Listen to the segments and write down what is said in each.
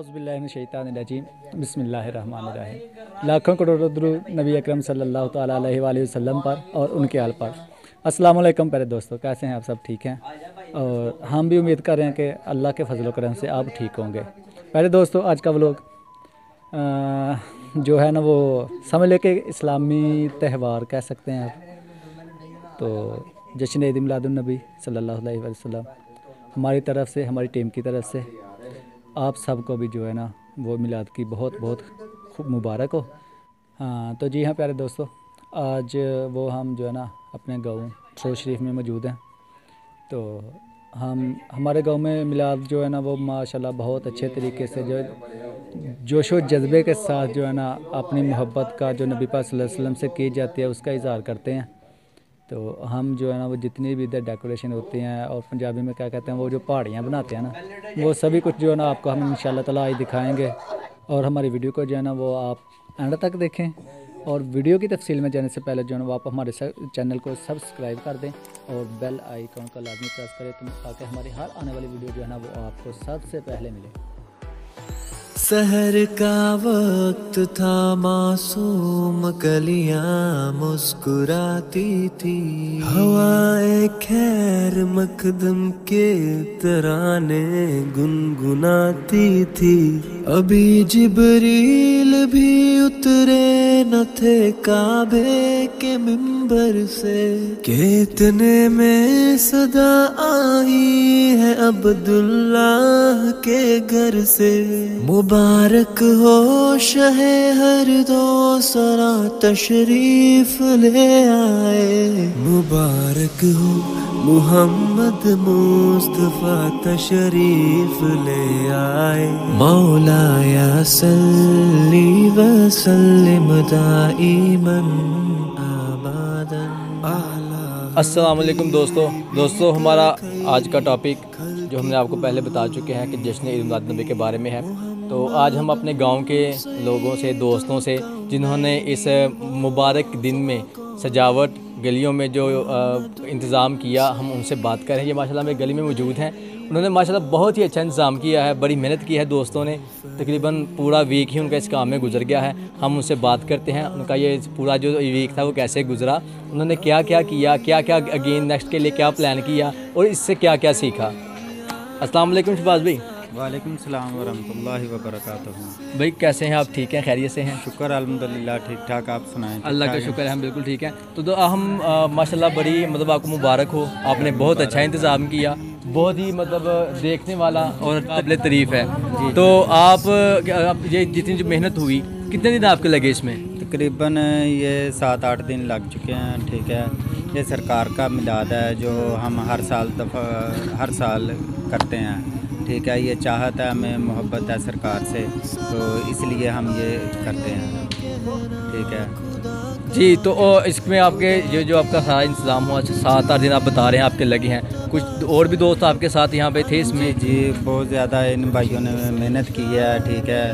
اعوذ باللہ من الشیطان الرجیم۔ بسم اللہ الرحمن الرحیم۔ لاکھوں کروڑوں درود نبی اکرم صلی اللہ تعالیٰ علیہ وآلہ وسلم پر اور ان کے حال پر۔ السلام علیکم پہلے دوستو، کیسے ہیں آپ سب؟ ٹھیک ہیں؟ اور ہم بھی امید کر رہے ہیں کہ اللہ کے فضل و کرم سے آپ ٹھیک ہوں گے۔ پہلے دوستو، آج کا ولوگ جو ہے نا وہ سمجھ لے کے اسلامی تہوار کہہ سکتے ہیں آپ۔ تو جشن عید میلاد النبی صلی اللہ علیہ وسلم، ہماری طرف سے، ہماری ٹیم کی طرف سے آپ سب کو بھی جو ہے نا وہ میلاد کی بہت بہت خوب مبارک ہو۔ ہاں تو جی ہاں پیارے دوستو، آج وہ ہم جو ہے نا اپنے گاؤں سو شریف میں موجود ہیں۔ تو ہم، ہمارے گاؤں میں میلاد جو ہے نا وہ ماشاءاللہ بہت اچھے طریقے سے جو جوش و جذبے کے ساتھ جو ہے نا اپنی محبت کا جو نبی پاک صلی اللہ علیہ وسلم سے کی جاتی ہے، اس کا اظہار کرتے ہیں۔ تو ہم جو ہے نا وہ جتنی بھی ادھر ڈیکوریشن ہوتی ہیں اور پنجابی میں کیا کہتے ہیں وہ جو پہاڑیاں بناتے ہیں نا، وہ سبھی کچھ جو ہے نا آپ کو ہم ان شاء اللہ تعالیٰ آج دکھائیں گے اور ہماری ویڈیو کو جو ہے نا وہ آپ اینڈ تک دیکھیں اور ویڈیو کی تفصیل میں جانے سے پہلے جو ہے نا وہ آپ ہمارے چینل کو سبسکرائب کر دیں اور بیل آئیکن کا لازمی پریس کریں تاکہ ہماری ہر آنے والی ویڈیو جو ہے نا وہ آپ کو سب سے پہلے ملے۔ سہر کا وقت تھا معصوم، کلیاں مسکراتی تھی۔ ہوا خیر مقدم کے ترانے گنگناتی تھی۔ ابھی جبریل بھی اترے نہ تھے کعبے کے ممبر سے۔ کتنے میں صدا آئی ہے عبداللہ کے گھر سے۔ مب مبارک ہو شہ ہر دو سرا تشریف لے آئے۔ مبارک ہو محمد مصطفیٰ تشریف لے آئے۔ مولا یا سلی وسلم دائیمن آبادن السلام علیکم دوستو۔ دوستو، ہمارا آج کا ٹاپک جو ہم نے آپ کو پہلے بتا چکے ہیں کہ جشن عید میلاد نبی کے بارے میں ہے۔ تو آج ہم اپنے گاؤں کے لوگوں سے، دوستوں سے، جنہوں نے اس مبارک دن میں سجاوٹ گلیوں میں جو انتظام کیا، ہم ان سے بات کر رہے ہیں یہ ماشاءاللہ میں گلی میں موجود ہیں۔ انہوں نے ماشاءاللہ بہت ہی اچھا انتظام کیا ہے، بڑی محنت کی ہے دوستوں نے۔ تقریباً پورا ویک ہی ان کا اس کام میں گزر گیا ہے۔ ہم ان سے بات کرتے ہیں۔ ان کا یہ پورا جو ویک تھا وہ کیسے گزرا؟ انہوں نے کیا کیا کیا کیا کیا اگین نیکسٹ کے لیے کیا پلان کیا اور اس سے کیا کیا سیکھا؟ السلام علیکم شباز بھائی۔ وعلیکم السلام ورحمۃ اللہ وبرکاتہ۔ بھائی کیسے ہیں آپ؟ ٹھیک ہیں؟ خیریت سے ہیں؟ شکر الحمدللہ ٹھیک ٹھاک آپ سنائیں۔ اللہ کا شکر ہے ہم بالکل ٹھیک ہیں۔ تو ہم ماشاء اللہ بڑی مطلب آپ کو مبارک ہو۔ آپ نے بہت اچھا انتظام کیا بہت ہی مطلب دیکھنے والا اور قابل تعریف ہے۔ جی، جی۔ تو آپ یہ جتنی محنت ہوئی کتنے دن آپ کے لگے اس میں؟ تقریباً یہ سات آٹھ دن لگ چکے ہیں ٹھیک ہے۔ یہ سرکار کا ملاد ہے جو ہم ہر سال دفعہ ہر سال کرتے ہیں۔ تھی کیا یہ چاہتا ہے ہمیں محبت ہے سرکار سے؟ تو اس لیے ہم یہ کرتے ہیں۔ ٹھیک ہے۔ جی تو اس میں آپ کے یہ جو آپ کا سارا انتظام ہوا سات آٹھ دن آپ بتا رہے ہیں آپ کے لگے ہیں۔ کچھ اور بھی دوست آپ کے ساتھ یہاں پہ تھے اس میں؟ جی, جی، بہت زیادہ ان بھائیوں نے محنت کی ہے ٹھیک ہے۔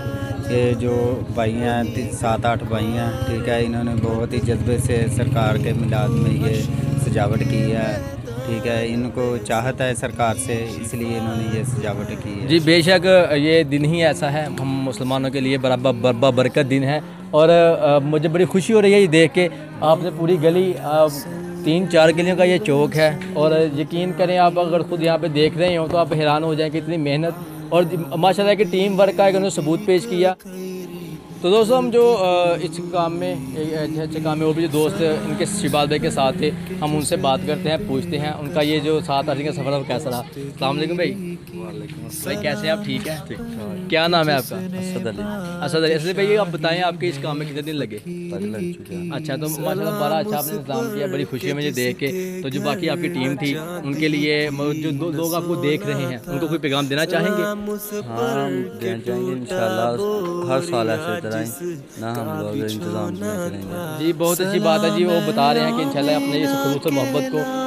یہ جو بھائی ہیں سات آٹھ بھائی ہیں ٹھیک ہے انہوں نے بہت ہی جذبے سے سرکار کے میلاد میں یہ سجاوٹ کی ہے۔ ٹھیک ہے، ان کو چاہت ہے سرکار سے، اس لیے انہوں نے یہ سجاوٹ کی ہے۔ جی بے شک یہ دن ہی ایسا ہے۔ ہم مسلمانوں کے لیے برابر برکت دن ہے۔ اور مجھے بڑی خوشی ہو رہی ہے یہ دیکھ کے۔ آپ نے پوری گلی تین، چار گلیوں کا یہ چوک ہے۔ اور یقین کریں، آپ اگر خود یہاں پہ دیکھ رہے ہوں تو آپ حیران ہو جائیں کہ اتنی محنت۔ اور ماشاءاللہ کہ ٹیم ورک کا ایک انہوں نے ثبوت پیش کیا۔ تو دوستو ہم جو اس کام میں اچھے اچھے کام میں وہ بھی جو دوست ان کے شباد بھائی کے ساتھ تھے ہم ان سے بات کرتے ہیں پوچھتے ہیں ان کا یہ جو سات آٹھ کا سفر ہے وہ کیسا رہا؟ السلام علیکم بھائی۔ بھائی کیسے ہیں آپ؟ ٹھیک ہے کیا نام ہے آپ کا؟ اسد علی۔ اسد علی۔ اسد بھائی آپ بتائیں آپ کے اس کام میں کتنے دن لگے؟ اچھا تو ماشاء اللہ بڑا اچھا آپ نے انتظام کیا بڑی خوشی ہے مجھے دیکھ کے تو جو باقی آپ کی ٹیم تھی ان کے لیے جو لوگ آپ کو دیکھ رہے ہیں ان کو کوئی پیغام دینا چاہیں گے؟ ہاں دینا چاہیں گے ان شاء اللہ ہر سال ایسے بتائیں نہ ہم لوگ انتظام کریں گے؟ جی بہت اچھی بات ہے جی وہ بتا رہے ہیں کہ انشاءاللہ اپنے اس خلوص محبت کو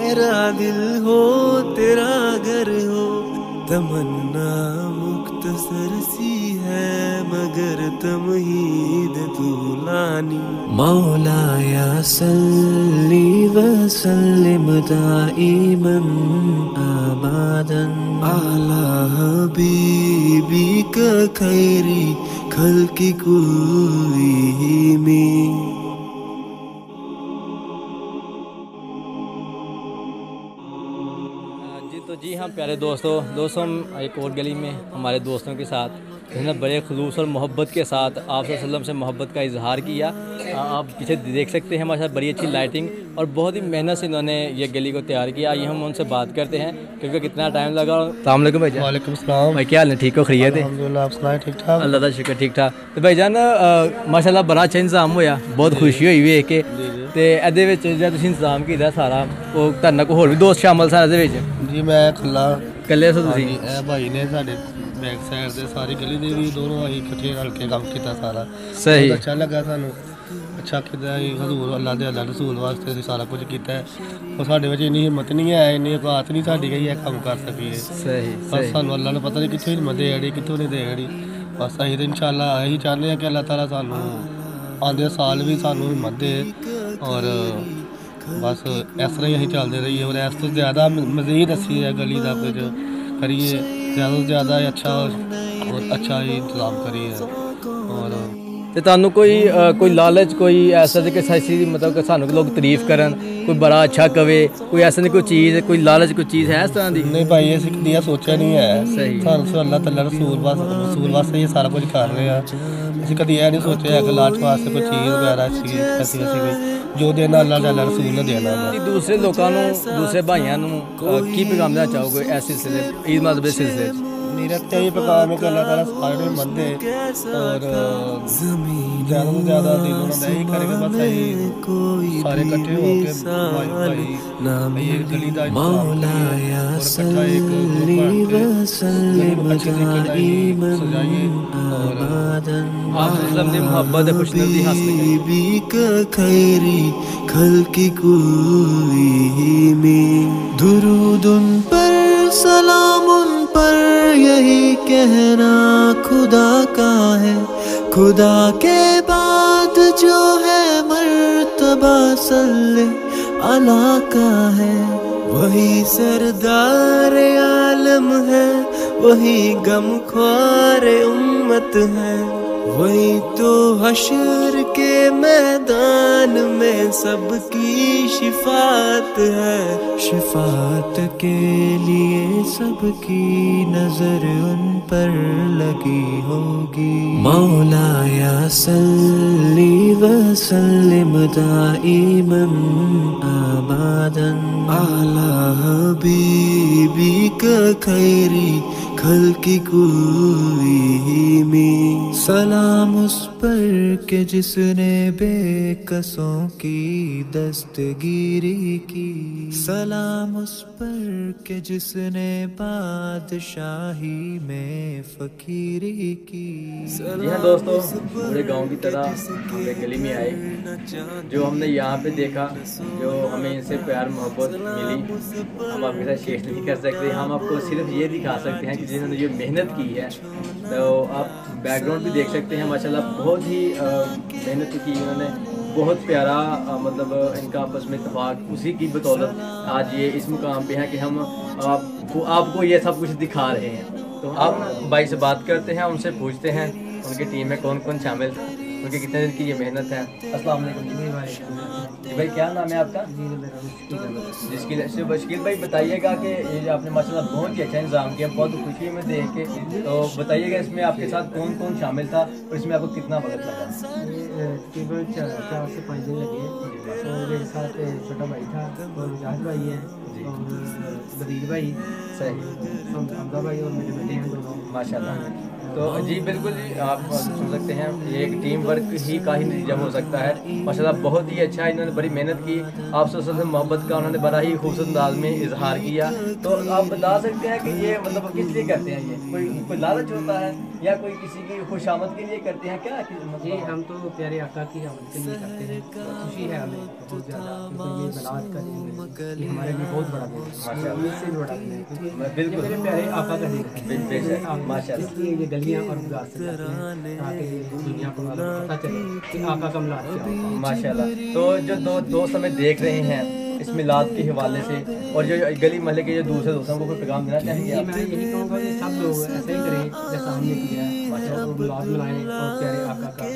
میرا دل ہو، تیرا گھر ہو۔ تمنا مختصر سی ہے، مگر تمہید طولانی۔ مولا یا صلی وسلم دائما ابدا على حبيبك خير خلق كلهم ہمارے دوستوں دوستوں ہم ایک اور گلی میں ہمارے دوستوں کے ساتھ انہوں نے بڑے خلوص اور محبت کے ساتھ آپ صلی اللہ علیہ وسلم سے محبت کا اظہار کیا۔ آپ پیچھے دیکھ سکتے ہیں ہمارے ساتھ بڑی اچھی لائٹنگ اور بہت ہی محنت سے انہوں نے یہ گلی کو تیار کیا۔ یہ ہم ان سے بات کرتے ہیں کیونکہ کتنا ٹائم لگا۔ السلام علیکم بھائی وعلیکم السلام۔ بھائی کیا حال ہے؟ ٹھیک ہو؟ خرید ہے؟ ٹھیک ٹھاک؟ اللہ تعالیٰ شکر ٹھیک ٹھاک۔ تو بھائی جان ماشاء اللہ بڑا اچھا انتظام ہوا بہت جی، خوشی ہوئی ہوئی ہے کہ تو یہ انتظام کیا سارا وہ کو ہو بھی دوست شامل سارے جی میں کلا کلے سو ہاں جی، بھائی نے ਬੈਕ ਸਾਈਡ ਦੇ ਸਾਰੀ ਗਲੀ ਦੇ ਵੀ ਦੋਨੋਂ ਅਸੀਂ ਇਕੱਠੇ ਰਲ ਕੇ ਕੰਮ ਕੀਤਾ ਸਾਰਾ। ਸਹੀ। ਬਹੁਤ ਅੱਛਾ ਲੱਗਾ ਸਾਨੂੰ ਅੱਛਾ ਕਿਦਾਂ ਹੀ ਹਜ਼ੂਰ ਅੱਲਾ ਦੇ ਅੱਲਾ ਰਸੂਲ ਵਾਸਤੇ ਅਸੀਂ ਸਾਰਾ ਕੁਝ ਕੀਤਾ। ਹੈ ਉਹ ਸਾਡੇ ਵਿੱਚ ਇੰਨੀ ਹਿੰਮਤ ਨਹੀਂ ਹੈ ਇੰਨੀ ਔਕਾਤ ਨਹੀਂ ਸਾਡੀ ਗਈ ਇਹ ਕੰਮ ਕਰ ਸਕੀਏ। ਸਹੀ ਸਹੀ। ਸਾਨੂੰ ਅੱਲਾ ਨੂੰ ਪਤਾ ਨਹੀਂ ਕਿੱਥੋਂ ਹਿੰਮਤ ਦੇ ਅੜੀ ਕਿੱਥੋਂ ਨਹੀਂ ਦੇ ਅੜੀ ਬਸ ਅਸੀਂ ਤਾਂ ਇਨਸ਼ਾਅੱਲਾ ਇਹੀ ਚਾਹੁੰਦੇ ਹਾਂ ਕਿ ਅੱਲਾਹ ਤਾਲਾ ਸਾਨੂੰ ਆਉਂਦੇ ਸਾਲ ਵੀ ਸਾਨੂੰ ਹਿੰਮਤ ਦੇ ਔਰ ਬਸ ਇਸ ਤਰ੍ਹਾਂ ਹੀ ਅਸੀਂ ਚੱਲਦੇ ਰਹੀਏ। ਔਰ ਇਸ ਤੋਂ ਜ਼ਿਆਦਾ ਮ- ਮਜ਼ੀਦ ਅਸੀਂ ਇਹ ਗਲੀ ਦਾ ਕੁਝ کریے زیادہ سے زیادہ اچھا اور اچھا ہی انتظام کریے اور ਤੇ ਤੁਹਾਨੂੰ ਕੋਈ ਕੋਈ ਲਾਲਚ ਕੋਈ ਐਸਾ ਕਿ ਸੈਸੀ ਮਤਲਬ ਕਿ ਸਾਨੂੰ ਲੋਕ ਤਾਰੀਫ ਕਰਨ ਕੋਈ ਬੜਾ ਅੱਛਾ ਕਵੇ ਕੋਈ ਐਸਾ ਨਹੀਂ ਕੋਈ ਚੀਜ਼ ਕੋਈ ਲਾਲਚ ਕੋਈ ਚੀਜ਼ ਹੈ ਇਸ ਤਰ੍ਹਾਂ ਦੀ? ਨਹੀਂ ਭਾਈ ਅਸੀਂ ਕਦੀ ਇਹ ਸੋਚਿਆ ਨਹੀਂ ਹੈ। ਸਹੀ। ਸਾਨੂੰ ਸੋ ਅੱਲਾਹ ਤਾਲਾ ਰਸੂਲ ਵਾਸਤੇ ਰਸੂਲ ਵਾਸਤੇ ਇਹ ਸਾਰਾ ਕੁਝ ਕਰ ਰਹੇ ਆ। ਅਸੀਂ ਕਦੀ ਇਹ ਨਹੀਂ ਸੋਚਿਆ ਕਿ ਲਾਲਚ ਵਾਸਤੇ ਕੋਈ ਚੀਜ਼ ਵਗੈਰਾ ਸੀ ਅਸੀਂ ਅਸੀਂ ਕੋਈ ਜੋ ਦੇਣਾ ਅੱਲਾਹ ਤਾਲਾ ਰਸੂਲ ਨੇ ਦੇਣਾ ਵਾ। ਤੁਸੀਂ ਦੂਸਰੇ ਲੋਕਾਂ ਨੂੰ ਦੂਸਰੇ ਭਾਈਆਂ ਨੂੰ ਅ, ਕੀ ਪੈਗਾਮ ਦੇਣਾ ਚਾਹੋਗੇ ਇਸ ਸਿਲਸਿਲੇ ਈਦ ਮਤਲਬ ਦੇ ਸਿਲਸਿਲੇ 'ਚ? نیرت کا ہی پیغام ہے کہ اللہ تعالیٰ سارے مند ہے اور زیادہ سے زیادہ دلوں نے یہی کرے گا بس یہی سارے کٹھے ہو کے بھائی بھائی یہ گلی دا اکٹھا ایک گروپ بن کے سجائیے اور آپ اسلام نے محبت ہے خوشنودی حاصل کری خلق کوئی میں درود ان پر سلام ان پر یہی کہنا خدا کا ہے۔ خدا کے بعد جو ہے مرتبہ صلی اللہ کا ہے۔ وہی سردار عالم ہے، وہی غم خوار امت ہے۔ وہی تو حشر کے میدان میں سب کی شفاعت ہے۔ شفاعت کے لیے سب کی نظر ان پر لگی ہوگی۔ مولا یا صلی وسلم دائما ابدا على حبيبك خير خلق كلهم سلام اس پر کہ جس نے بے کسوں کی دستگیری کی۔ سلام اس پر کہ جس نے بادشاہی میں فقیری کی۔ جی ہاں دوستو پورے گاؤں کی طرح ہم ایک گلی میں آئے۔ جو ہم نے یہاں پہ دیکھا، جو ہمیں ان سے پیار، محبت ملی۔ ہم آپ کے ساتھ شیئر نہیں کر سکتے، ہم آپ کو صرف یہ دکھا سکتے ہیں کہ جنہوں نے یہ محنت کی ہے، تو آپ بیک گراؤنڈ بھی دیکھ سکتے ہیں، ماشاءاللہ بہت ہی محنت کی انہوں نے، بہت پیارا مطلب ان کا آپس میں اتفاق اسی کی بدولت آج یہ اس مقام پہ ہے کہ ہم آپ کو آپ کو یہ سب کچھ دکھا رہے ہیں۔ تو آپ بھائی سے بات کرتے ہیں، ان سے پوچھتے ہیں، ان کی ٹیم میں کون کون شامل تھا؟ ان کی کتنے دن کی یہ محنت ہے۔ السلام علیکم جی بھائی۔ کیا نام ہے آپ کا؟ جس کی سے بشکیل بھائی بتائیے گا کہ یہ جو آپ نے ماشاء اللہ بہت ہی اچھا انتظام کیا بہت خوشی میں دیکھ کے۔ تو بتائیے گا اس میں آپ کے ساتھ کون کون شامل تھا اور اس میں آپ کو کتنا وقت لگا؟ تقریباً چار سے پانچ دن لگے۔ اور میرے ساتھ چھوٹا بھائی تھا اور مجاہد بھائی ہے اور بدیل بھائی۔ صحیح۔ حمزہ بھائی اور میرے بیٹے ہیں۔ ماشاء اللہ۔ تو جی بالکل جی آپ سن سکتے ہیں یہ ایک ٹیم ورک ہی کا ہی نتیجہ ہو سکتا ہے۔ ماشاء اللہ بہت ہی اچھا انہوں نے بڑی محنت کی۔ آپ سے سے محبت کا انہوں نے بڑا ہی خوبصورت انداز میں اظہار کیا۔ تو آپ بتا سکتے ہیں کہ یہ مطلب کس لیے کرتے ہیں یہ؟ کوئی کوئی لالچ ہوتا ہے یا کوئی کسی کی خوش آمد کے لیے کرتے ہیں؟ کیا جی ہم تو پیارے آقا کی آمد کے لیے کرتے ہیں۔ خوشی ہے ہمیں بہت زیادہ کیونکہ یہ بلاد کا دن ہے۔ ہمارے لیے بہت بڑا دن ہے۔ یہ میرے پیارے آقا کا دن ہے۔ بے گلیاں اور گزار سے جاتے ہیں تاکہ دنیا کو پتہ چلے کہ آقا کا ملاد کیا ماشاء اللہ تو جو دو دوست ہمیں دیکھ رہے ہیں اس میلاد کے حوالے سے اور جو گلی محلے کے جو دوسرے دوستوں کو کوئی پیغام دینا چاہیں گے جی میں یہی کہوں گا کہ سب لوگ ایسا ہی کریں جیسا ہم نے کیا ہے۔ ملاد منائیں اور پیارے آقا کا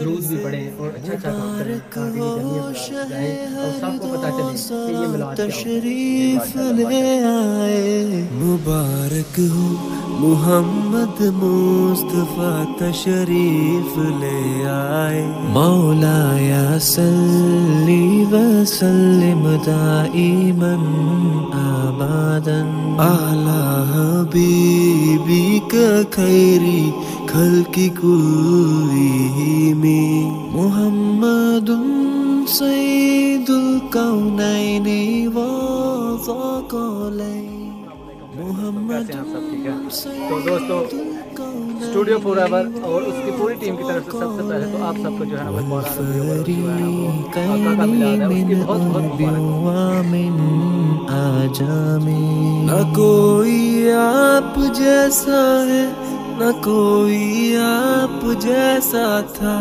درود بھی پڑھیں اور اچھا اچھا کام کریں تاکہ یہ گلیاں بلاد جائیں اور سب کو پتہ چلے کہ یہ ملاد کیا ہے۔ آئے۔ مبارک ہو۔ محمد مصطفیٰ تشریف لے آئے۔ مولا یا صلی وسلم دائما آبادا۔ على حبيبك خير خلق كلهم محمد سيد الكونين وثقلين محمد ہیں سب ٹھیک ہے تو دوستو اسٹوڈیو فور ایور اور اس کی پوری ٹیم کی طرف سے سب سے پہلے تو آپ سب کو جو ہے نا بہت بہت مبارک من آجام نہ کوئی آپ جیسا ہے نہ کوئی آپ جیسا تھا۔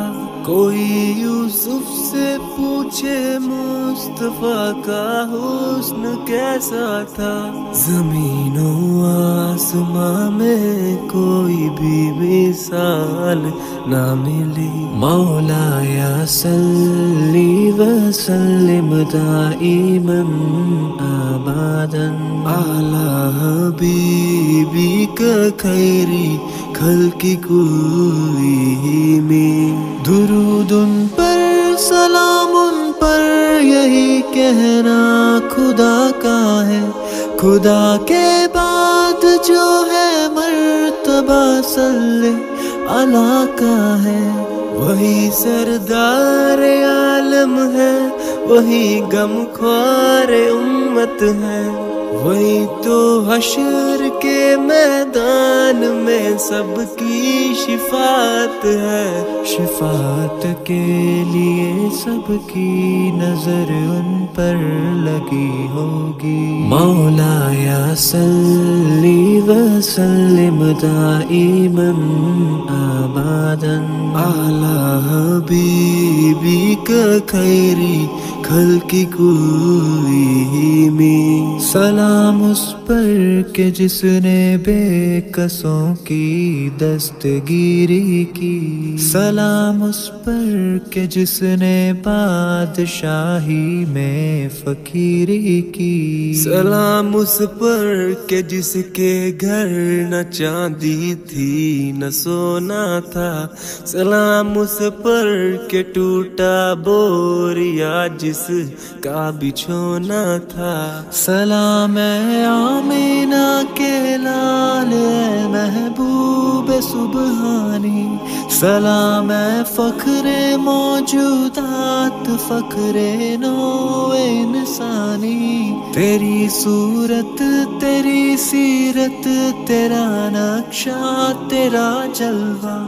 کوئی یوسف سے پوچھے مصطفیٰ کا حسن کیسا تھا؟ زمین و آسماں میں کوئی بھی مثال نہ ملی۔ مولا یا صلی وسلم دائما آبادا۔ على حبيبك خير خلق كلهم درود ان پر، سلام ان پر، یہی کہنا خدا کا ہے۔ خدا کے بعد جو ہے مرتبہ صلی اللہ کا ہے۔ وہی سردار عالم ہے، وہی غم خوار امت ہے۔ وہی تو حشر کے میدان میں سب کی شفاعت ہے۔ شفاعت کے لیے سب کی نظر ان پر لگی ہوگی۔ مولا یا صلی وسلم دائما آبادا۔ على حبيبك خير خلق كلهم سلام اس پر کہ جس نے بے کسوں کی دستگیری کی سلام اس پر کہ جس نے بادشاہی میں فقیری کی سلام اس پر کہ جس کے گھر نہ چاندی تھی نہ سونا تھا سلام اس پر کہ ٹوٹا بوریا جس کا بچھونا تھا۔ سلام آمینہ کے لال، اے محبوب سبحانی۔ سلام فخر موجودات، فخر نو انسانی۔ تیری صورت، تیری سیرت، تیرا نقشہ، تیرا جلوہ۔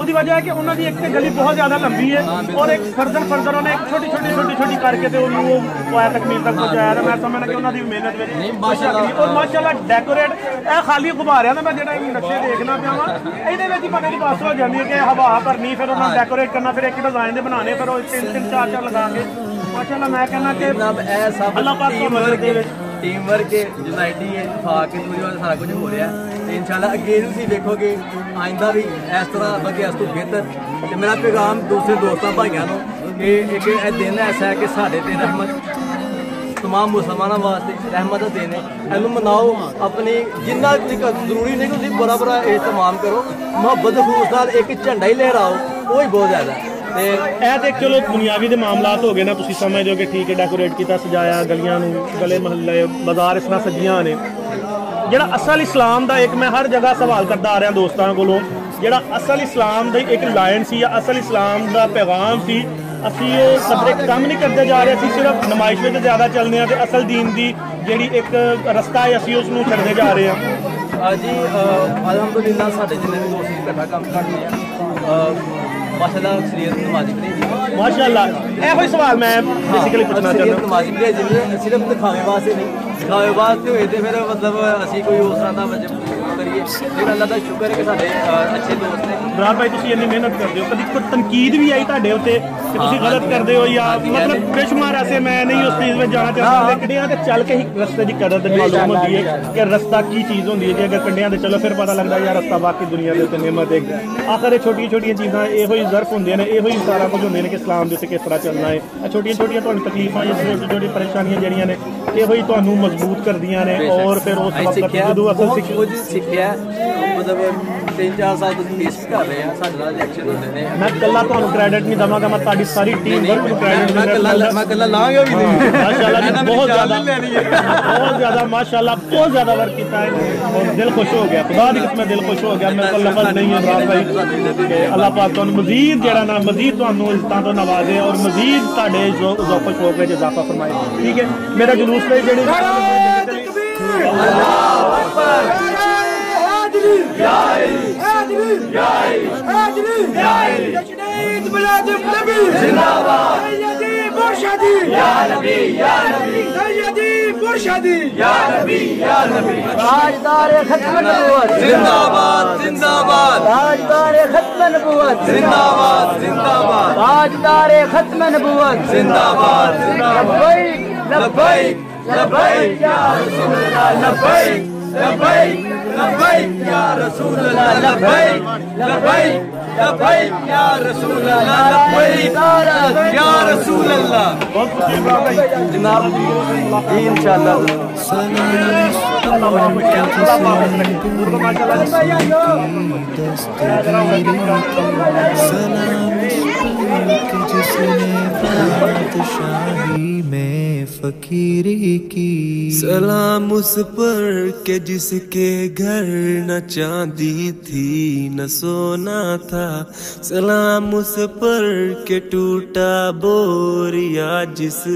ਉਹਦੀ وجہ ਹੈ ਕਿ ਉਹਨਾਂ ਦੀ ਇੱਕ ਤੇ ਗਲੀ ਬਹੁਤ ਜ਼ਿਆਦਾ ਲੰਬੀ ਹੈ ਔਰ ਇੱਕ ਫਰਜ਼ਨ ਫਰਜ਼ਨ ਉਹਨੇ ਇੱਕ ਛੋਟੀ ਛੋਟੀ ਛੋਟੀ ਛੋਟੀ ਕਰਕੇ ਤੇ ਉਹਨੂੰ ਉਹ ਪਾਇਆ ਤਕਮੀਲ ਤੱਕ ਪਹੁੰਚਾਇਆ ਤਾਂ ਮੈਂ ਸਮਝਣਾ ਕਿ ਉਹਨਾਂ ਦੀ ਮਿਹਨਤ ਵਿੱਚ ਨਹੀਂ ਮਾਸ਼ਾਅੱਲਾ ਔਰ ਮਾਸ਼ਾਅੱਲਾ ਡੈਕੋਰੇਟ ਇਹ ਖਾਲੀ ਘੁਮਾਰਿਆ ਨਾ ਮੈਂ ਜਿਹੜਾ ਇਹ ਨਕਸ਼ੇ ਦੇਖਣਾ ਪਿਆਵਾਂ ਇਹਦੇ ਵਿੱਚ ਹੀ ਪਤਾ ਨਹੀਂ ਬਸ ਹੋ ਜਾਂਦੀ ਹੈ ਕਿ ਹਵਾ ਭਰਨੀ ਫਿਰ ਉਹਨਾਂ ਡੈਕੋਰੇਟ ਕਰਨਾ ਫਿਰ ਇੱਕ ਡਿਜ਼ਾਈਨ ਦੇ ਬਣਾਉਣੇ ਫਿਰ ਉਹ ਤਿੰਨ ਤਿੰਨ ਚਾਰ ਚਾਰ ਲਗਾ ਕੇ ਮਾਸ਼ਾਅੱਲਾ ਮੈਂ ਕਹਿੰਦਾ ਕਿ ਇਹ ਸਭ ਅੱਲਾਹ ਪਾਕ ਦੀ ਮਦਦ ਦੇ ਵਿੱਚ ਟੀਮ ਵਰਕ ਯੂਨਾਈਟੀ ਹੈ ਫਾਕ ਇਸ ਵਿੱਚ ਸਾਰਾ ਕੁਝ ਹੋ ਰਿਹਾ ਤੇ ਇਨਸ਼ਾਅੱਲਾ ਅੱਗੇ ਤੁਸੀਂ ਦੇਖੋਗੇ ਆਇੰਦਾ ਵੀ ਇਸ ਤਰ੍ਹਾਂ ਅੱਗੇ ਇਸ ਤੋਂ ਬਿਹਤਰ। ਤੇ ਮੇਰਾ ਪੈਗਾਮ ਦੂਸਰੇ ਦੋਸਤਾਂ ਭਾਈਆਂ ਨੂੰ ਕਿ ਇੱਕ ਇਹ ਦਿਨ ਐਸਾ ਹੈ ਕਿ ਸਾਡੇ ਤੇ ਰਹਿਮਤ, ਤਮਾਮ ਮੁਸਲਮਾਨਾਂ ਵਾਸਤੇ ਰਹਿਮਤ ਦਾ ਦਿਨ ਹੈ ਇਹਨੂੰ ਮਨਾਓ, ਆਪਣੀ ਜਿੰਨਾ ਤੱਕ ਜ਼ਰੂਰੀ ਨਹੀਂ ਕਿ ਤੁਸੀਂ ਬੜਾ ਬੜਾ ਇhtਮਾਮ ਕਰੋ। ਮੁਹੱਬਤ ਖੂਸ ਨਾਲ ਇੱਕ ਝੰਡਾ ਹੀ ਲਹਿਰਾਓ, ਉਹ ਹੀ ਬਹੁਤ ਜ਼ਿਆਦਾ ਹੈ। ਤੇ ਇਹ ਤੇ ਚਲੋ ਦੁਨਿਆਵੀ ਦੇ ਮਾਮਲਾਤ ਹੋ ਗਏ ਨਾ, ਤੁਸੀਂ ਸਮਝਦੇ ਹੋ ਕਿ ਠੀਕ ਹੈ ਡੈਕੋਰੇਟ ਕੀਤਾ, ਸਜਾਇਆ, ਗਲੀਆਂ ਨੂੰ, ਗਲੇ ਮਹੱਲੇ, ਬਾਜ਼ਾਰ ਇਸ ਤਰ੍ਹਾਂ ਸਜੀਆਂ ਨੇ। ਜਿਹੜਾ ਅਸਲ ਇਸਲਾਮ ਦਾ ਇੱਕ ਮੈਂ ਹਰ ਜਗ੍ਹਾ ਸਵਾਲ ਕਰਦਾ ਆ ਰਿਹਾ ਦੋਸਤਾਂ ਕੋਲੋਂ, ਜਿਹੜਾ ਅਸਲ ਇਸਲਾਮ ਦੀ ਇੱਕ ਲਾਈਨ ਸੀ ਜਾਂ ਅਸਲ ਇਸਲਾਮ ਦਾ ਪੈਗਾਮ ਸੀ, ਅਸੀਂ ਉਹ ਕਦਰੇ ਕੰਮ ਨਹੀਂ ਕਰਦੇ ਜਾ ਰਹੇ, ਅਸੀਂ ਸਿਰਫ ਨਮਾਇਸ਼ ਵਿੱਚ ਜ਼ਿਆਦਾ ਚੱਲਦੇ ਹਾਂ ਤੇ ਅਸਲ ਦੀਨ ਦੀ ਜਿਹੜੀ ਇੱਕ ਰਸਤਾ ਹੈ, ਅਸੀਂ ਉਸ ਨੂੰ ਛੱਡਦੇ ਜਾ ਰਹੇ ਹਾਂ। ਜੀ ਅਲਹਮਦੁਲਿਲਾ, ਸਾਡੇ ਜਿੰਨੇ ਵੀ ਦੋਸਤ ਇਕੱਠਾ ਕੰਮ ਕਰਦੇ ਆ ਮਾਸ਼ਾਅੱਲਾ ਸ਼ਰੀਅਤ ਨਮਾਜ਼ੀ ਪੜ੍ਹੀ ਮਾਸ਼ਾਅੱਲਾ। ਇਹੋ ਹੀ ਸਵਾਲ ਮੈਂ ਬੇਸਿਕਲੀ ਪੁੱਛਣਾ ਸ਼ਰੀਅਤ ਚਾਹੁੰਦਾ। ਨਮਾਜ਼ੀ ਪੜ੍ਹੀ ਜਿਵੇਂ ਸਿਰਫ ਦਿਖਾਵੇ ਵਾਸਤੇ ਨਹੀਂ। ਦਿਖਾਵੇ ਵਾਸਤੇ ਹੋਏ ਤੇ ਫਿਰ ਮਤਲਬ ਅਸੀਂ ਕੋਈ ਉਸ ਤਰ੍ਹਾਂ ਦਾ ਵਜਬ ਕਰੀਏ। ਲੇਕਿਨ ਅੱਲਾ ਦਾ ਸ਼ੁਕਰ ਹੈ ਕਿ ਸਾਡੇ ਅ, ਅੱਛੇ ਦੋਸਤ ਨੇ। ਬਰਾੜ ਭਾਈ ਤੁਸੀਂ ਇੰਨੀ ਮਿਹਨਤ ਕਰਦੇ ਹੋ। ਕਦੀ ਕੋਈ ਤਨਕੀਦ ਵੀ ਆਈ ਤੁਹਾਡੇ ਉੱਤੇ ਕਿ ਤੁਸੀਂ ਗਲਤ ਕਰਦੇ ਹੋ ਜਾਂ ਮਤਲਬ ਬੇਸ਼ੁਮਾਰ ਐਸੇ ਮੈਂ ਨਹੀਂ ਉਸ ਚੀਜ਼ ਵਿੱਚ ਜਾਣਾ ਚਾਹੁੰਦਾ। ਕਿ ਕੰਡਿਆਂ ਤੇ ਚੱਲ ਕੇ ਹੀ ਰਸਤੇ ਦੀ ਕਦਰ ਤੇ ਮਾਲੂਮ ਹੁੰਦੀ ਹੈ ਕਿ ਰਸਤਾ ਕੀ ਚੀਜ਼ ਹੁੰਦੀ ਹੈ ਜੇ ਅਗਰ ਕੰਡਿਆਂ ਤੇ ਚਲੋ ਫਿਰ ਪਤਾ ਲੱਗਦਾ ਯਾਰ ਰਸਤਾ ਵਾਕਈ ਦੁਨੀਆ ਦੇ ਉੱਤੇ ਨਿਮਤ ਹੈ। ਆਖਰ ਇਹ ਛੋਟੀਆਂ ਛੋਟੀਆਂ ਚੀਜ਼ਾਂ ਇਹੋ ਹੀ ਜ਼ਰਫ ਹੁੰਦੇ ਨੇ ਇਹੋ ਹੀ ਸਾਰਾ ਕੁਝ ਹੁੰਦੇ ਨੇ ਕਿ ਇਸਲਾਮ ਦੇ ਉੱਤੇ ਕਿਸ ਤਰ੍ਹਾਂ ਚੱਲਣਾ ਹੈ। ਇਹ ਛੋਟੀਆਂ ਛੋਟੀਆਂ ਤੁਹਾਨੂੰ ਤਕਲੀਫਾਂ ਜਾਂ ਛੋਟੀ ਛੋਟੀ ਪਰੇਸ਼ਾਨੀਆਂ ਜਿਹੜੀਆਂ ਨੇ ਇਹੋ ਹੀ ਤੁਹਾਨੂੰ ਮਜ਼ਬੂਤ ਕਰਦੀਆਂ ਨੇ ਔਰ ਫਿਰ ਉਸ ਵਕਤ ਜਦੋਂ ਅਸਲ ਕੁਝ ਸਿੱਖਿਆ ਮਤਲਬ ਤਿੰਨ ਚਾਰ ਸਾਲ ਤੋਂ ਫੇਸ ਕਰ ਰਹੇ ਆ ਸਾਡੇ ਨਾਲ ਰਿਐਕਸ਼ਨ ਹੁੰਦੇ ਨੇ। ਮੈਂ ਕੱਲਾ ਤੁਹਾਨੂੰ ਕ੍ਰੈਡਿਟ ਨਹੀਂ ਦਵਾਂਗਾ ਮੈਂ ਤੁਹਾਡੀ ਸਾਰੀ ਟੀਮ ਵਰਕ ਨੂੰ ਕ੍ਰੈਡਿਟ ਮੈਂ ਕੱਲਾ ਮੈਂ ਕੱਲਾ ਲਾਂਗਾ ਵੀ ਨਹੀਂ। ਮਾਸ਼ਾਅੱਲਾ ਜੀ ਬਹੁਤ ਜ਼ਿਆਦਾ। ਬਹੁਤ ਜ਼ਿਆਦਾ ਮਾਸ਼ਾਅੱਲਾ ਬਹੁਤ ਜ਼ਿਆਦਾ ਵਰਕ ਕੀਤਾ ਹੈ। ਔਰ ਦਿਲ ਖੁਸ਼ ਹੋ ਗਿਆ। ਖੁਦਾ ਦੀ ਕਿਸਮਤ ਦਿਲ ਖੁਸ਼ ਹੋ ਗਿਆ। ਮੇਰੇ ਕੋਲ ਲਫ਼ਜ਼ ਨਹੀਂ ਹੈ ਭਾਈ ਅੱਲਾਹ ਪਾਕ ਤੁਹਾਨੂੰ ਮਜ਼ੀਦ مزید جڑا نا مزید تمہوں عزتوں تو نوازے اور مزید تے ذوق شوق اضافہ فرمائے ٹھیک ہے میرا جلوس پہ جڑی زندہ باد مرشدي. يا نبي يا نبي. سيدي مرشدي. يا نبي يا نبي. تاجدار ختم النبوة. زنداباد زنداباد. تاجدار ختم النبوة. زنداباد زنداباد. تاجدار ختم النبوة. زنداباد. لبيك لبيك. لبيك يا رسول الله. لبيك لبيك لبيك يا رسول الله. لبيك لبيك. لبيك يا رسول الله لبيك يا رسول الله. إن شاء الله. سلام کہ جس نے بادشاہی میں فقیری کی۔ سلام اس پر کہ جس کے گھر نہ چاندی تھی نہ سونا تھا۔ سلام اس پر کہ ٹوٹا بوریا جس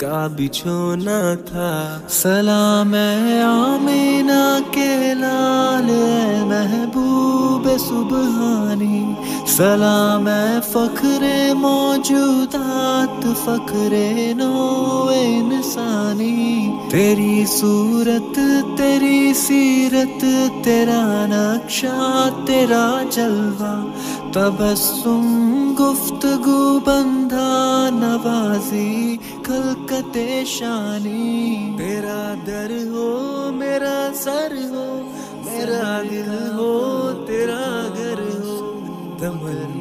کا بچھونا تھا۔ سلام اے آمینہ کے لال اے محبوب سبحانی۔ سلام اے فخرِ موجودات فخر نو انسانی۔ تیری صورت، تیری سیرت، تیرا نقشہ، تیرا جلوہ۔ تبسم، گفتگو، بندہ، نوازی خلقت شانی۔ تیرا در ہو، میرا سر ہو، میرا دل ہو، تیرا گھر ہو۔ تمنا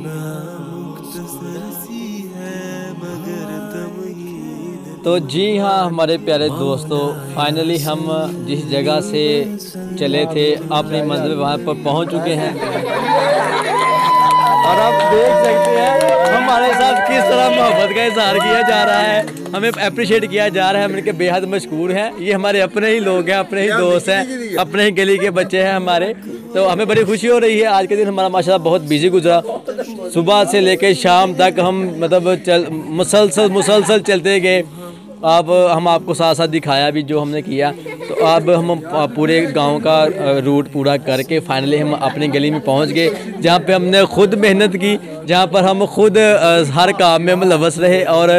تو جی ہاں ہمارے پیارے دوستو فائنلی ہم جس جگہ سے چلے تھے اپنی منزل وہاں پر پہنچ چکے ہیں۔ اور آپ دیکھ سکتے ہیں ہمارے ساتھ کس طرح محبت کا اظہار کیا جا رہا ہے۔ ہمیں اپریشیٹ کیا جا رہا ہے ہم ان کے بے حد مشکور ہیں۔ یہ ہمارے اپنے ہی لوگ ہیں اپنے ہی دوست ہیں اپنے ہی گلی کے بچے ہیں ہمارے۔ تو ہمیں بڑی خوشی ہو رہی ہے آج کے دن ہمارا ماشاءاللہ بہت بیزی گزرا۔ صبح سے لے کے شام تک ہم مطلب مسلسل مسلسل چلتے گئے۔ اب ہم آپ کو ساتھ ساتھ دکھایا بھی جو ہم نے کیا۔ تو اب ہم پورے گاؤں کا روٹ پورا کر کے فائنلی ہم اپنی گلی میں پہنچ گئے، جہاں پہ ہم نے خود محنت کی، جہاں پر ہم خود ہر کام میں ملوث رہے اور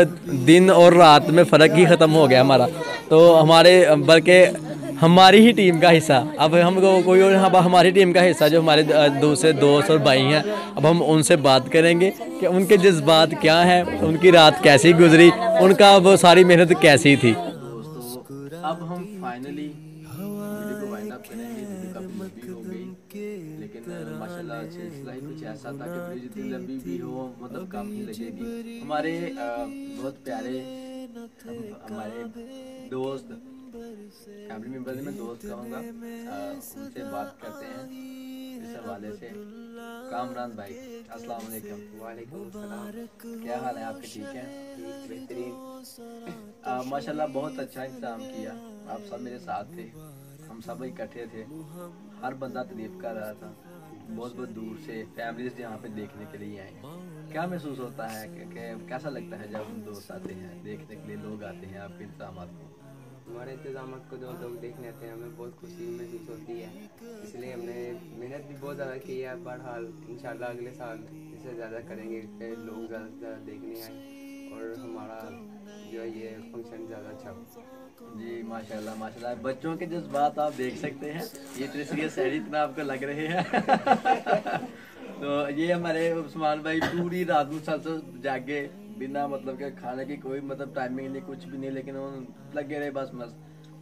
دن اور رات میں فرق ہی ختم ہو گیا ہمارا۔ تو ہمارے، بلکہ ہماری ہی ٹیم کا حصہ۔ اب ہم کو کوئی اور اب ہماری ٹیم کا حصہ جو ہمارے دوسرے دوست اور بھائی ہیں، اب ہم ان سے بات کریں گے کہ ان کے جذبات کیا ہیں، ان کی رات کیسی گزری، ان کا وہ ساری محنت کیسی تھی۔ اب ہم فائنلی ہمارے بہت پیارے ہمارے دوست فیملی ممبر میں دوست کہوں گا۔ ان سے بات کرتے ہیں۔ اس حوالے سے کامران بھائی السلام علیکم۔ وعلیکم السلام۔ کیا حال ہے؟ آپ کے ٹھیک ہیں؟ بہترین۔ ماشاء اللہ بہت اچھا انتظام کیا۔ آپ سب میرے ساتھ تھے۔ ہم سب اکٹھے تھے۔ ہر بندہ تعریف کر رہا تھا۔ بہت بہت دور سے فیملیز یہاں پہ دیکھنے کے لیے آئے ہیں۔ کیا محسوس ہوتا ہے کہ, کہ کیسا لگتا ہے جب ہم دوست آتے ہیں؟ دیکھنے کے لیے لوگ آتے ہیں آپ کے انتظامات کو۔ ہمارے انتظامات کو جو لوگ دیکھنے آتے ہیں، ہمیں بہت خوشی محسوس ہوتی ہے۔ اس لیے ہم نے محنت بھی بہت زیادہ کی ہے۔ بہرحال انشاءاللہ اگلے سال اس سے زیادہ کریں گے، کہ لوگ زیادہ سے زیادہ دیکھنے آئیں اور ہمارا جو ہے یہ فنکشن زیادہ اچھا ہو۔ جی ماشاء اللہ ماشاء اللہ بچوں کے جذبات آپ دیکھ سکتے ہیں۔ یہ اتنے سیریس شہری اتنا آپ کو لگ رہے ہیں۔ تو یہ ہمارے عثمان بھائی پوری رات مسلسل جاگے۔ بنا مطلب کہ کھانے کی کوئی مطلب ٹائمنگ نہیں کچھ بھی نہیں لیکن لگے رہے بس مست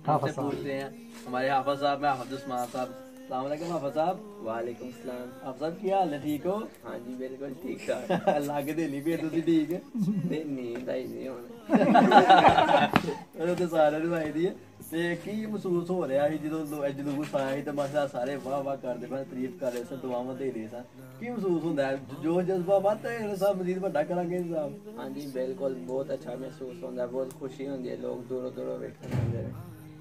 ہاں، ہم سے پوچھتے ہیں ہمارے حافظ صاحب میں حافظ عثمان صاحب۔ السلام علیکم حافظ صاحب۔ وعلیکم السلام۔ حافظ صاحب کیا حال ہے؟ ٹھیک ہو؟ ہاں جی بالکل ٹھیک ٹھاک۔ اللہ کے دلی بھی تھی ٹھیک ہے نہیں نیند آئی نہیں ہونا سارے دوائی دی ہے۔ ਤੇ ਕੀ ਮਹਿਸੂਸ ਹੋ ਰਿਹਾ ਸੀ ਜਦੋਂ ਲੋ- ਜਲੂਸ ਆਇਆ ਸੀ ਤੇ ਮਾਸ਼ਾ ਸਾਰੇ ਵਾਹ ਵਾਹ ਕਰਦੇ ਪਏ ਤਾਰੀਫ ਕਰ ਰਹੇ ਸਨ ਦੁਆਵਾਂ ਦੇ ਰਹੇ ਸਨ ਕੀ ਮਹਿਸੂਸ ਹੁੰਦਾ ਹੈ ਜੋ ਜਜ਼ਬਾ ਵੱਧ ਹੈ ਸਭ ਮਜ਼ੀਦ ਵੱਡਾ ਕਰਾਂਗੇ ਇਨਸਾਨ ہاں جی بالکل بہت اچھا محسوس ہوتا ہے بہت خوشی ہوتی ہے لوگ دوروں دوروں ویکھن آتے ہیں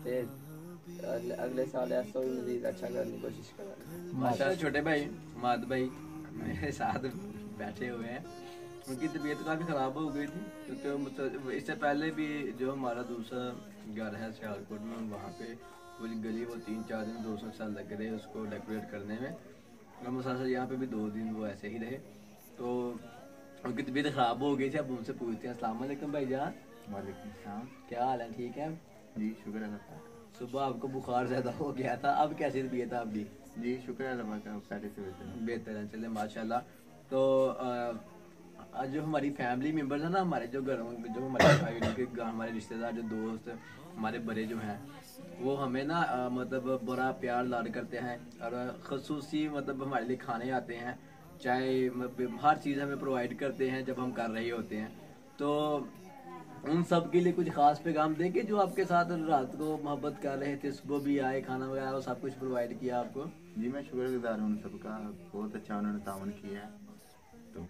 تے اگلے- اگلے سال ایسا بھی مزید اچھا کرنے کی کوشش کریں ماشاء اللہ چھوٹے بھائی ماد بھائی میرے ساتھ بیٹھے ہوئے ہیں ان کی طبیعت کافی خراب ہو گئی تھی کیونکہ وہ مت- اس سے پہلے بھی جو ہمارا دوسرا گھر ہے سیالکوٹ میں۔ وہاں پہ وہ گلی وہ تین چار دن دو سو سال لگ رہے اس کو ڈیکوریٹ کرنے میں۔ اور مسلسل یہاں پہ بھی دو دن وہ ایسے ہی رہے۔ تو ان کی طبیعت خراب ہو گئی تھی اب ان سے پوچھتے ہیں السلام علیکم بھائی جان. وعلیکم السلام۔ کیا حال ہے؟ ٹھیک ہے جی شکر اللہ کا۔ صبح آپ کو بخار زیادہ ہو گیا تھا اب کیسی طبیعت ہے آپ کی؟ جی شکر اللہ کا پہلے سے بہتر بہتر ہے چلے ماشاء اللہ تو جو ہماری فیملی ممبرز ہیں نا ہمارے جو گھروں جو ہمارے بھائی کے گا- ہمارے رشتہ دار جو دوست ہمارے بڑے جو ہیں وہ ہمیں نا مطلب بڑا پیار لاڈ کرتے ہیں اور خصوصی مطلب ہمارے لیے کھانے آتے ہیں۔ چاہے مطلب ہر چیز ہمیں پرووائڈ کرتے ہیں جب ہم کر رہے ہوتے ہیں۔ تو ان سب کے لیے کچھ خاص پیغام دیں کہ جو آپ کے ساتھ رات کو محبت کر رہے تھے صبح بھی آئے کھانا وغیرہ وہ سب کچھ پرووائڈ کیا آپ کو؟ جی میں شکر گزار ہوں ان سب کا بہت اچھا انہوں نے تعاون کیا ہے۔ تو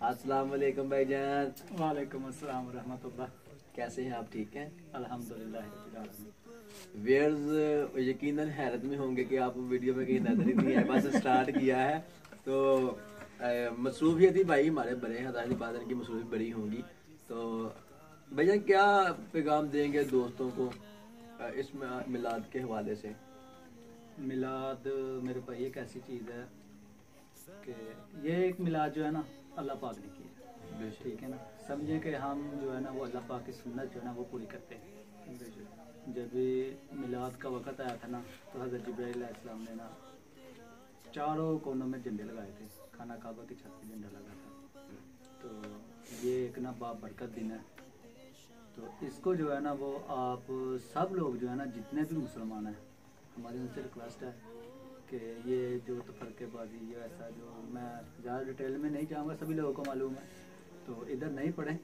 السلام علیکم بھائی جان۔ وعلیکم السلام ورحمۃ اللہ۔ کیسے ہیں آپ؟ ٹھیک ہیں؟ الحمد للہ ویئرز یقیناً حیرت میں ہوں گے کہ آپ ویڈیو میں کہیں نظر ہی نہیں آئے۔ بس اسٹارٹ کیا ہے۔ تو مصروفیت ہی بھائی ہمارے بڑے ہیں ظاہر بات ہے ان کی مصروفیت بڑی ہوگی تو بھائی جان کیا پیغام دیں گے دوستوں کو اس میلاد کے حوالے سے؟ میلاد میرے بھائی ایک ایسی چیز ہے کہ یہ ایک میلاد جو ہے نا اللہ پاک نے کی ہے۔ ٹھیک ہے نا؟ سمجھیں کہ ہم جو ہے نا وہ اللہ پاک کی سنت جو ہے نا وہ پوری کرتے ہیں۔ جب بھی میلاد کا وقت آیا تھا نا تو حضرت جبرائیل علیہ السلام نے نا چاروں کونوں میں جھنڈے لگائے تھے۔ کھانا کعبہ کی چھت پہ جھنڈا لگا تھا۔ تو یہ ایک نا با برکت دن ہے۔ تو اس کو جو ہے نا وہ آپ سب لوگ جو ہے نا جتنے بھی مسلمان ہیں ہماری ان سے ریکویسٹ ہے کہ یہ جو تفرقے بازی، یہ ایسا جو میں زیادہ ڈیٹیل میں نہیں جاؤں گا، سبھی لوگوں کو معلوم ہے۔ تو ادھر نہیں پڑھیں۔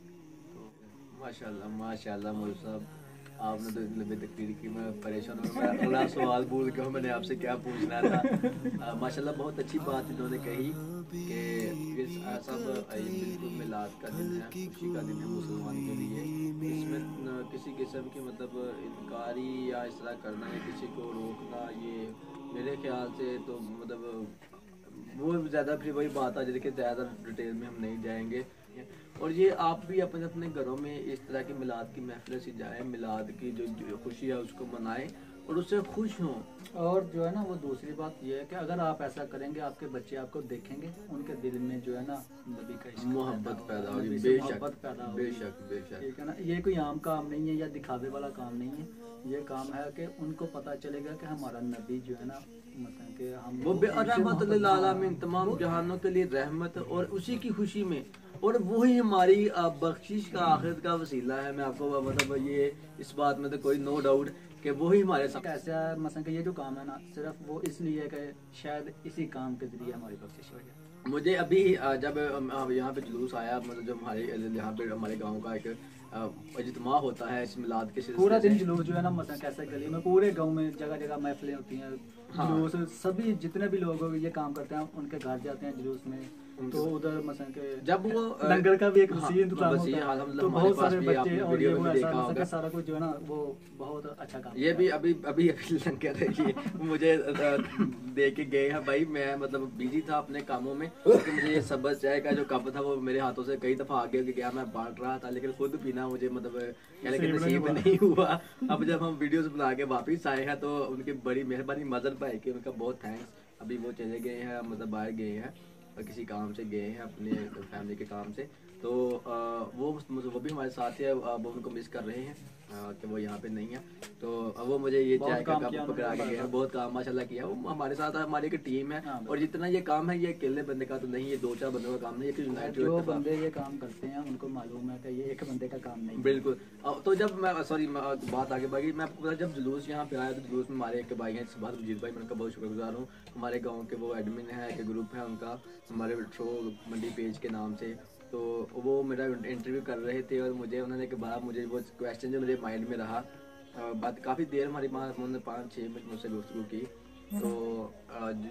تو ماشاء اللہ ماشاء اللہ مول صاحب، آپ نے تو اتنی لمبی تقریر کی، میں پریشان ہوں۔ میں اگلا سوال بھول گیا ہوں، میں نے آپ سے کیا پوچھنا تھا۔ ماشاء اللہ بہت اچھی بات انہوں نے کہی کہ سب بالکل میلاد کا دن ہے، خوشی کا دن ہے، مسلمان کے لیے۔ اس میں کسی قسم کی مطلب انکاری یا اس طرح کرنا یا کسی کو روکنا، یہ میرے خیال سے تو مطلب وہ زیادہ پھر وہی بات آ جاتی ہے کہ زیادہ ڈیٹیل میں ہم نہیں جائیں گے۔ اور یہ آپ بھی اپنے اپنے گھروں میں اس طرح کی میلاد کی محفلیں سے جائیں میلاد کی جو خوشی ہے اس کو منائیں اور اس سے خوش ہوں۔ اور جو ہے نا وہ دوسری بات یہ ہے کہ اگر آپ ایسا کریں گے آپ کے بچے آپ کو دیکھیں گے ان کے دل میں جو ہے نا نبی کا عشق محبت پیدا ہوگی بے محبت پیدا بے ہوگی شک بے شک۔ ٹھیک ہے نا؟ یہ کوئی عام کام نہیں ہے یا دکھاوے والا کام نہیں ہے۔ یہ کام ہے کہ ان کو پتا چلے گا کہ ہمارا نبی جو ہے نا مثلا کہ ہم وہ بے رحمت للعالمین تمام جہانوں کے لیے رحمت اور اسی کی خوشی میں۔ اور وہی ہماری بخشش کا آخرت کا وسیلہ ہے۔ میں آپ کو مطلب یہ اس بات میں تو کوئی نو ڈاؤٹ کہ وہی ہمارے ساتھ۔ ایسا ہے مثلا کہ یہ جو کام ہے نا صرف وہ اس لیے کہ شاید اسی کام کے ذریعے ہماری بخشش ہو جائے۔ مجھے ابھی جب یہاں پہ جلوس آیا مطلب جو ہمارے یہاں پہ ہمارے گاؤں کا ایک اجتماع ہوتا ہے اس میلاد کے سلسلے پورا دن جلوس جو ہے نا مثلا کیسے گلی میں پورے گاؤں میں جگہ جگہ محفلیں ہوتی ہیں ہاں۔ جلوس سبھی جتنے بھی لوگ یہ کام کرتے ہیں ان کے گھر جاتے ہیں جلوس میں تو ادھر مثلا کہ جب وہ لنگر کا بھی ایک ہاں، وسیع انتظام وسیع ہوتا ہے الحمدللہ تو بہت سارے بچے اور یہ وہ ایسا۔ سارا کچھ جو ہے نا وہ بہت اچھا کام یہ بھی ابھی ابھی ابھی لنگر یہ۔ مجھے دے کے گئے ہیں بھائی میں مطلب بیجی تھا اپنے کاموں میں کہ مجھے یہ سبز چائے کا جو کپ تھا وہ میرے ہاتھوں سے کئی دفعہ آگے گیا میں بانٹ رہا تھا لیکن خود پینا مجھے مطلب کہنے کہ نصیب نہیں ہوا۔ اب جب ہم ویڈیوز بنا کے واپس آئے ہیں تو ان کی بڑی مہربانی مدر بھائی کی ان کا بہت تھینکس ابھی وہ چلے گئے ہیں مطلب باہر گئے ہیں۔ کسی کام سے گئے ہیں اپنے فیملی کے کام سے، تو وہ مطلب وہ بھی ہمارے ساتھ ہے وہ ان کو مس کر رہے ہیں۔ کہ وہ یہاں پہ نہیں ہیں تو وہ مجھے یہ چائے کا کپ پکڑا کے ساتھ۔ بہت کام ماشاء اللہ کیا۔ وہ ہمارے ساتھ ہماری ایک ٹیم ہے۔ ہاں، اور جتنا یہ کام ہے یہ اکیلے بندے کا تو نہیں یہ دو چار بندوں کا کام نہیں ہے یونائٹڈ جو بندے یہ کام کرتے ہیں ان کو معلوم ہے کہ یہ ایک بندے کا کام نہیں ہے۔ بالکل۔ اب تو جب میں سوری بات آگے بڑھی میں آپ کو جب جلوس یہاں پہ آیا تو جلوس میں ہمارے ایک بھائی ہیں سبحان وجید بھائی میں ان کا بہت شکر گزار ہوں۔ ہمارے گاؤں کے وہ ایڈمن ہیں ایک گروپ ہے ان کا ہمارے شو منڈی پیج کے نام سے۔ تو وہ میرا انٹرویو کر رہے تھے اور مجھے انہوں نے کہ بڑا مجھے وہ کویشچن جو میرے مائنڈ میں رہا بات کافی دیر ہماری ماں انہوں نے پانچ چھ منٹ مجھ سے گفتگو کی۔ تو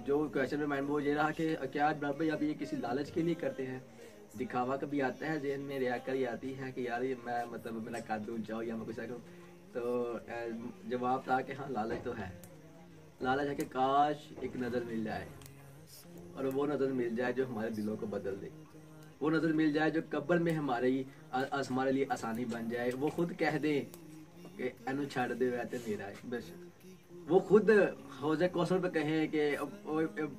جو کویشچن میرے مائنڈ میں وہ یہ رہا کہ کیا بابا بھائی اب یہ کسی لالچ کے لیے کرتے ہیں؟ دکھاوا کبھی آتا ہے ذہن میں، ریا کر آتی ہے کہ یار میں مطلب میرا قد اونچا ہو یا میں کچھ کروں؟ تو جواب تھا کہ ہاں لالچ تو ہے۔ لالچ ہے کہ کاش ایک نظر مل جائے اور وہ نظر مل جائے جو ہمارے دلوں کو بدل دے۔ وہ نظر مل جائے جو قبر میں ہمارے ہی آ- آ- ہمارے لیے آسانی بن جائے۔ وہ خود کہہ دیں کہ اینو چھڑ دے ویتے میرا ہے۔ بے شک۔ وہ خود حوض کوثر پہ کہیں کہ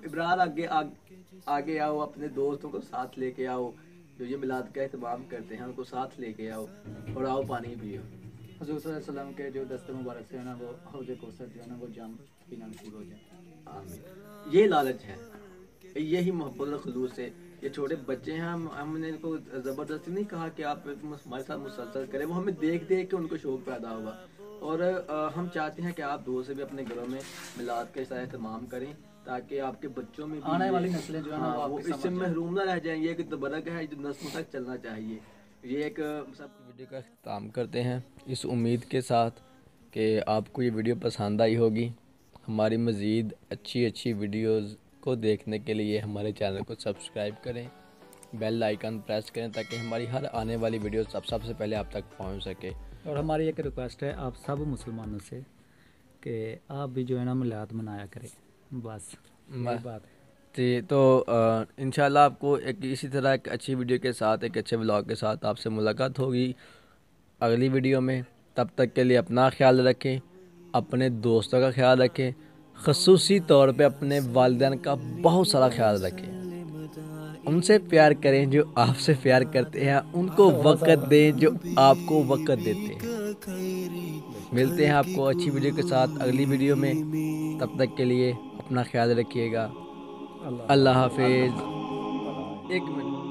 ابرار آگے آگ- آگے آؤ اپنے دوستوں کو ساتھ لے کے آؤ۔ جو یہ میلاد کا اہتمام کرتے ہیں ان کو ساتھ لے کے آؤ اور آؤ پانی پیو۔ حضور صلی اللہ علیہ وسلم کے جو دست مبارک سے ہے نا وہ حوض کوثر جو ہے نا وہ جام پینا نصیب ہو جائے۔ آمین۔ یہ لالچ ہے۔ یہی محبت اور خلوص ہے یہ چھوٹے بچے ہیں ہم ہم نے ان کو زبردستی نہیں کہا کہ آپ ہمارے ساتھ مسلسل کریں۔ وہ ہمیں دیکھ دیکھ کے ان کو شوق پیدا ہوا۔ اور ہم چاہتے ہیں کہ آپ دو سے بھی اپنے گھروں میں میلاد کا اس اہتمام کریں تاکہ آپ کے بچوں میں آنے والی نسلیں جو ہیں نا ہاں، وہ اس سے۔ محروم نہ رہ جائیں۔ یہ ایک تبرک ہے جو نسل تک چلنا چاہیے۔ یہ ایک سب ویڈیو کا اختتام کرتے ہیں۔ اس امید کے ساتھ کہ آپ کو یہ ویڈیو پسند آئی ہوگی۔ ہماری مزید اچھی اچھی ویڈیوز کو دیکھنے کے لیے ہمارے چینل کو سبسکرائب کریں بیل آئیکن پریس کریں تاکہ ہماری ہر آنے والی ویڈیو سب سب سے پہلے آپ تک پہنچ سکے۔ اور ہماری ایک ریکویسٹ ہے آپ سب مسلمانوں سے کہ آپ بھی جو ہے نا میلاد منایا کریں۔ بس بات ہے۔ جی تو انشاءاللہ آپ کو ایک اسی طرح ایک اچھی ویڈیو کے ساتھ ایک اچھے بلاگ کے ساتھ آپ سے ملاقات ہوگی اگلی ویڈیو میں۔ تب تک کے لیے اپنا خیال رکھیں اپنے دوستوں کا خیال رکھیں خصوصی طور پہ اپنے والدین کا بہت سارا خیال رکھیں۔ ان سے پیار کریں جو آپ سے پیار کرتے ہیں، ان کو وقت دیں جو آپ کو وقت دیتے ہیں۔ ملتے ہیں آپ کو اچھی ویڈیو کے ساتھ اگلی ویڈیو میں۔ تب تک کے لیے اپنا خیال رکھیے گا۔ اللہ حافظ۔ ایک منٹ۔